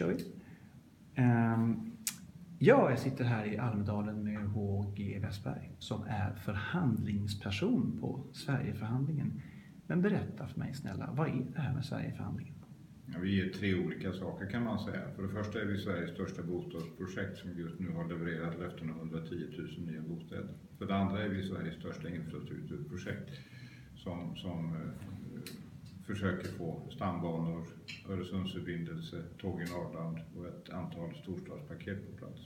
kör vi. Um, jag sitter här i Almedalen med HG Westberg som är förhandlingsperson på Sverigeförhandlingen. Men berätta för mig snälla, vad är det här med Sverigeförhandlingen? Ja, vi är tre olika saker kan man säga. För det första är vi Sveriges största bostadsprojekt som just nu har levererat löften om 110 000 nya bostäder. För det andra är vi Sveriges största infrastrukturprojekt som, som eh, försöker få stambanor, Öresundsförbindelse, tåg i Norrland och ett antal storstadspaket på plats.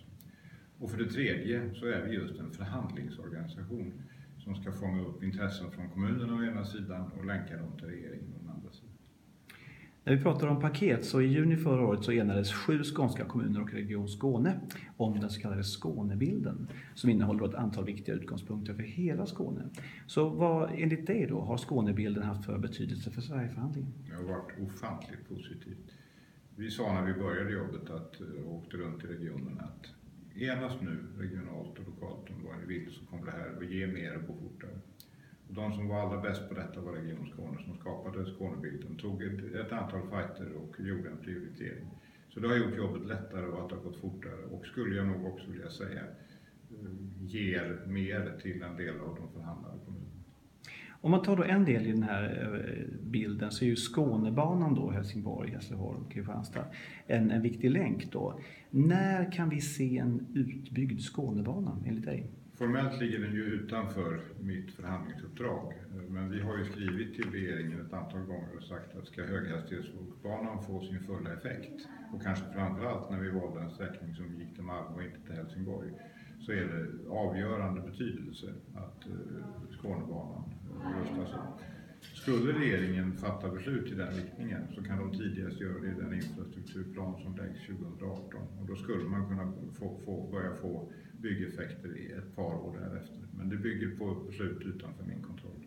Och för det tredje så är vi just en förhandlingsorganisation som ska fånga upp intressen från kommunerna å ena sidan och länka dem till regeringen å den andra sidan. När vi pratar om paket så i juni förra året så enades sju skånska kommuner och Region Skåne om den så kallade Skånebilden som innehåller ett antal viktiga utgångspunkter för hela Skåne. Så vad enligt dig då har Skånebilden haft för betydelse för Sverigeförhandlingen? Det har varit ofantligt positivt. Vi sa när vi började jobbet att, och åkte runt i regionen att enas nu regionalt och lokalt om vad ni vill så kommer det här att ge mer och gå fortare. De som var allra bäst på detta var Region Skåne som skapade Skånebilden, tog ett, ett antal fighter och gjorde en prioritering. Så det har gjort jobbet lättare och att det har gått fortare och skulle jag nog också vilja säga eh, ger mer till en del av de förhandlade kommunerna. Om man tar då en del i den här eh, bilden så är ju Skånebanan då, Helsingborg, Hässleholm, Kristianstad en, en viktig länk då. När kan vi se en utbyggd Skånebana enligt dig? Formellt ligger den ju utanför mitt förhandlingsuppdrag. Men vi har ju skrivit till regeringen ett antal gånger och sagt att ska höghastighetsbanan få sin fulla effekt och kanske framförallt när vi valde en sträckning som gick till Malmö och inte till Helsingborg så är det avgörande betydelse att eh, Skånebanan eh, rustas upp. Skulle regeringen fatta beslut i den riktningen så kan de tidigast göra det i den infrastrukturplan som läggs 2018 och då skulle man kunna få, få, börja få byggeffekter i ett par år därefter. Men det bygger på beslut utanför min kontroll.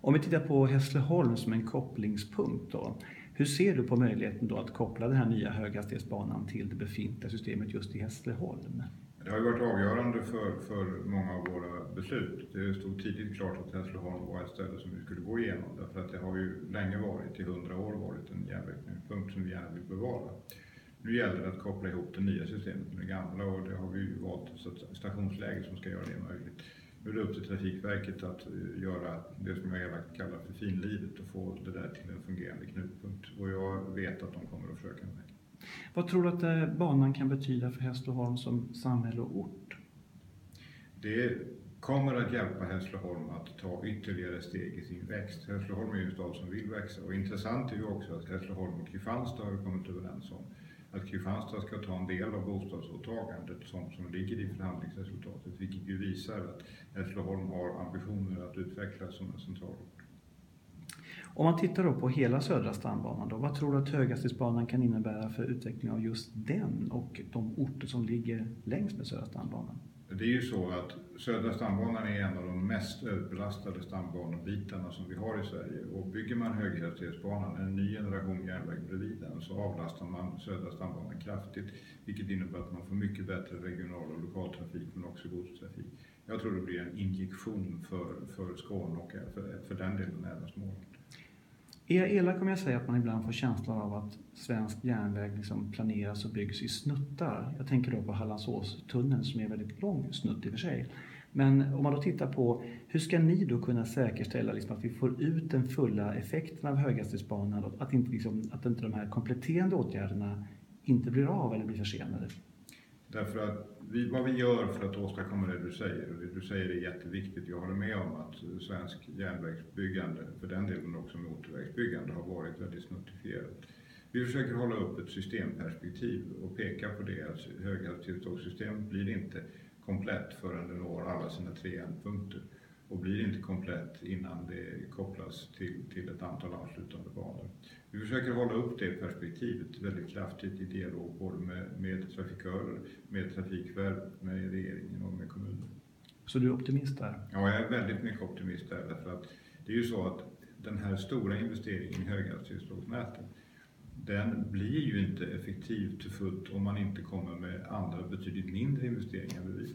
Om vi tittar på Hässleholm som en kopplingspunkt då. Hur ser du på möjligheten då att koppla den här nya höghastighetsbanan till det befintliga systemet just i Hässleholm? Det har ju varit avgörande för, för många av våra beslut. Det stod tidigt klart att Hässleholm var ett ställe som vi skulle gå igenom därför att det har ju länge varit, i hundra år varit en järnvägspunkt som vi gärna vill bevara. Nu gäller det att koppla ihop det nya systemet med det gamla och det har vi ju valt stationsläge som ska göra det möjligt. Nu är det upp till Trafikverket att eh, göra det som jag elakt kallar för finliret och få det där till en fungerande knutpunkt. Och jag vet att de kommer att försöka med. Vad tror du att eh, banan kan betyda för Hässleholm som samhälle och ort? Det kommer att hjälpa Hässleholm att ta ytterligare steg i sin växt. Hässleholm är ju en stad som vill växa och intressant är ju också att Hässleholm och Kristianstad har kommit överens om att Kristianstad ska ta en del av bostadsåtagandet som, som ligger i förhandlingsresultatet, vilket ju visar att Hässleholm har ambitioner att utvecklas som en centralort. Om man tittar då på hela södra stambanan, då, vad tror du att höghastighetsbanan kan innebära för utveckling av just den och de orter som ligger längs med södra stambanan? Det är ju så att Södra stambanan är en av de mest överbelastade stambanebitarna som vi har i Sverige. Och bygger man höghastighetsbanan, en ny generation järnväg bredvid den, så avlastar man Södra stambanan kraftigt. Vilket innebär att man får mycket bättre regional och lokaltrafik men också godstrafik. Jag tror det blir en injektion för, för Skåne och för, för den delen även Småland. Är jag elak om jag säger att man ibland får känslan av att svensk järnväg liksom planeras och byggs i snuttar? Jag tänker då på Hallandsåstunneln som är en väldigt lång snutt i och för sig. Men om man då tittar på hur ska ni då kunna säkerställa liksom att vi får ut den fulla effekten av höghastighetsbanan? Att inte, liksom, att inte de här kompletterande åtgärderna inte blir av eller blir försenade? Därför att vi, vad vi gör för att åstadkomma det du säger, och det du säger är jätteviktigt. Jag håller med om att svensk järnvägsbyggande, för den delen också motorvägsbyggande, har varit väldigt snuttifierat. Vi försöker hålla upp ett systemperspektiv och peka på det att höghastighetstågsystemet blir inte komplett förrän det når alla sina tre ändpunkter och blir inte komplett innan det kopplas till, till ett antal avslutande banor. Vi försöker hålla upp det perspektivet väldigt kraftigt i dialog både med, med trafikörer, med Trafikverk, med regeringen och med kommunen. Så du är optimist där? Ja, jag är väldigt mycket optimist där därför att det är ju så att den här stora investeringen i höghastighetstågsnäten den blir ju inte effektiv till fullt om man inte kommer med andra betydligt mindre investeringar bredvid.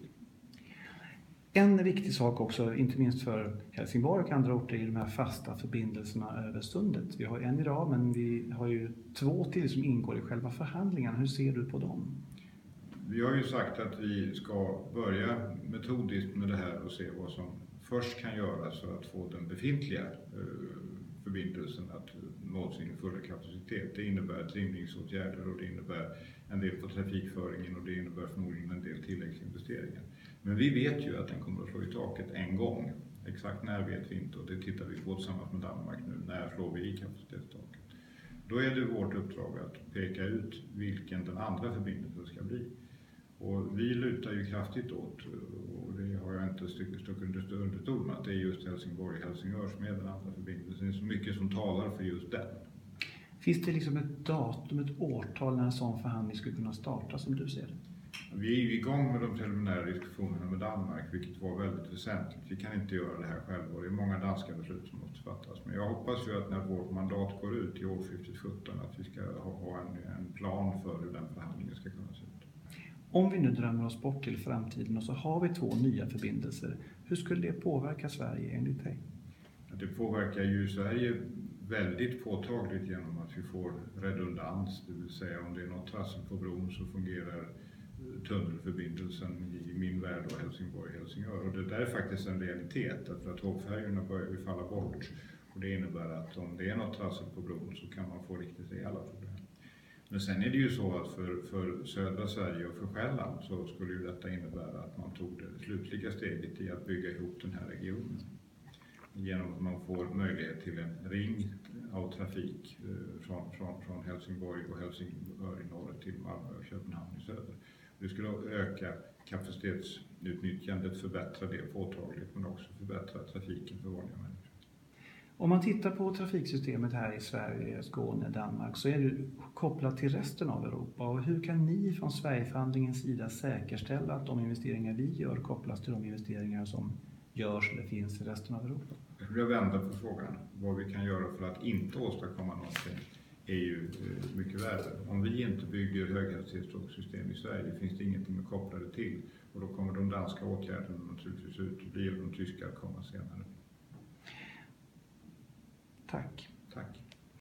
En viktig sak också, inte minst för Helsingborg och andra orter, är de här fasta förbindelserna över sundet. Vi har en idag, men vi har ju två till som ingår i själva förhandlingarna. Hur ser du på dem? Vi har ju sagt att vi ska börja metodiskt med det här och se vad som först kan göras för att få den befintliga eh, förbindelsen att nå sin fulla kapacitet. Det innebär trimningsåtgärder och det innebär en del på trafikföringen och det innebär förmodligen en del tilläggsinvesteringar. Men vi vet ju att den kommer att slå i taket en gång. Exakt när vet vi inte och det tittar vi på tillsammans med Danmark nu. När slår vi i kapacitetstaket? Då är det vårt uppdrag att peka ut vilken den andra förbindelsen ska bli. Och vi lutar ju kraftigt åt, och det har jag inte stuckit under stol med, att det är just Helsingborg-Helsingör som är den andra förbindelsen. Det är så mycket som talar för just den. Finns det liksom ett datum, ett årtal när en sån förhandling skulle kunna starta som du ser det? Vi är ju igång med de preliminära diskussionerna med Danmark, vilket var väldigt väsentligt. Vi kan inte göra det här själva och det är många danska beslut som måste fattas. Men jag hoppas ju att när vårt mandat går ut i årsskiftet 17 att vi ska ha en, en plan för hur den förhandlingen ska kunna se ut. Om vi nu drömmer oss bort till framtiden och så har vi två nya förbindelser, hur skulle det påverka Sverige enligt dig? Det påverkar ju Sverige väldigt påtagligt genom att vi får redundans, det vill säga om det är något trassel på bron så fungerar tunnelförbindelsen i min värld och Helsingborg-Helsingör. Och det där är faktiskt en realitet, därför att tågfärjorna börjar ju falla bort. Och det innebär att om det är något trassel på bron så kan man få riktigt rejäla problem. Men sen är det ju så att för, för södra Sverige och för Själland så skulle ju detta innebära att man tog det slutliga steget i att bygga ihop den här regionen. Genom att man får möjlighet till en ring av trafik eh, från, från, från Helsingborg och Helsingör i norr till Malmö och Köpenhamn i söder. Det skulle öka kapacitetsutnyttjandet, förbättra det påtagligt men också förbättra trafiken för vanliga människor. Om man tittar på trafiksystemet här i Sverige, Skåne, Danmark så är det kopplat till resten av Europa. Och hur kan ni från Sverigeförhandlingens sida säkerställa att de investeringar vi gör kopplas till de investeringar som görs eller finns i resten av Europa? Jag skulle vända på frågan. Vad vi kan göra för att inte åstadkomma någonting är ju eh, mycket värre. Om vi inte bygger höghastighetstågsystem i Sverige finns det ingenting att koppla det till. Och då kommer de danska åtgärderna naturligtvis utebli och de tyska kommer senare. Tack. Tack.